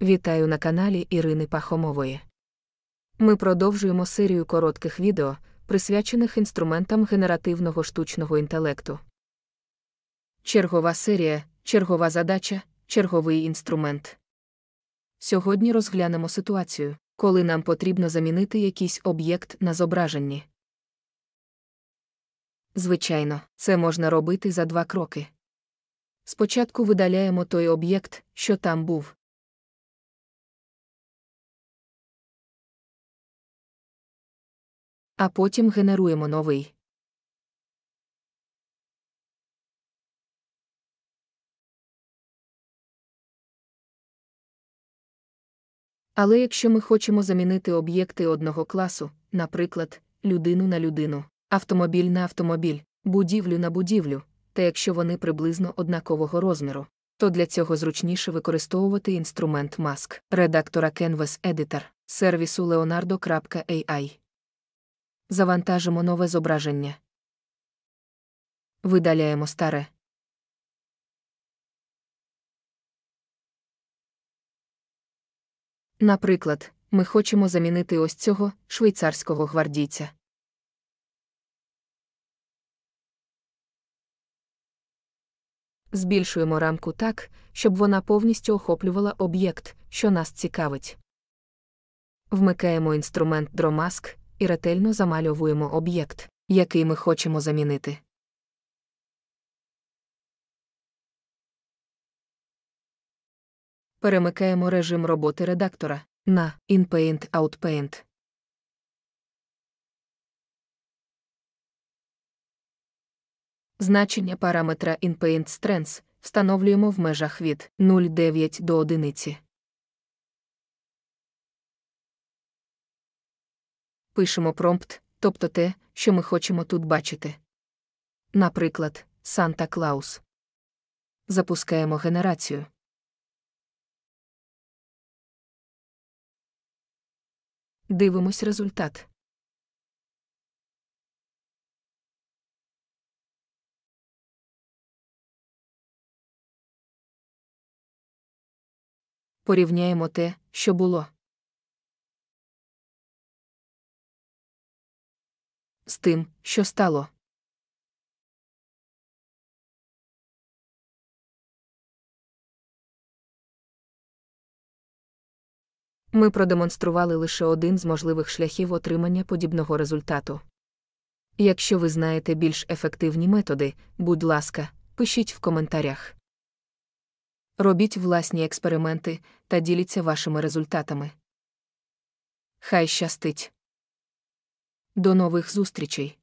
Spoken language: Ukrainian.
Вітаю на каналі Ірини Пахомової. Ми продовжуємо серію коротких відео, присвячених інструментам генеративного штучного інтелекту. Чергова серія, чергова задача, черговий інструмент. Сьогодні розглянемо ситуацію, коли нам потрібно замінити якийсь об'єкт на зображенні. Звичайно, це можна робити за два кроки. Спочатку видаляємо той об'єкт, що там був. А потім генеруємо новий. Але якщо ми хочемо замінити об'єкти одного класу, наприклад, людину на людину, автомобіль на автомобіль, будівлю на будівлю, та якщо вони приблизно однакового розміру, то для цього зручніше використовувати інструмент Mask редактора Canvas Editor, сервісу leonardo.ai. Завантажимо нове зображення. Видаляємо старе. Наприклад, ми хочемо замінити ось цього швейцарського гвардійця. Збільшуємо рамку так, щоб вона повністю охоплювала об'єкт, що нас цікавить. Вмикаємо інструмент DrawMask і ретельно замальовуємо об'єкт, який ми хочемо замінити. Перемикаємо режим роботи редактора на InPaint OutPaint. Значення параметра InPaint Strengths встановлюємо в межах від 0,9 до 1. Пишемо промпт, тобто те, що ми хочемо тут бачити. Наприклад, Санта Клаус. Запускаємо генерацію. Дивимось результат. Порівняємо те, що було. З тим, що стало. Ми продемонстрували лише один з можливих шляхів отримання подібного результату. Якщо ви знаєте більш ефективні методи, будь ласка, пишіть в коментарях. Робіть власні експерименти та діліться вашими результатами. Хай щастить! До нових зустрічей!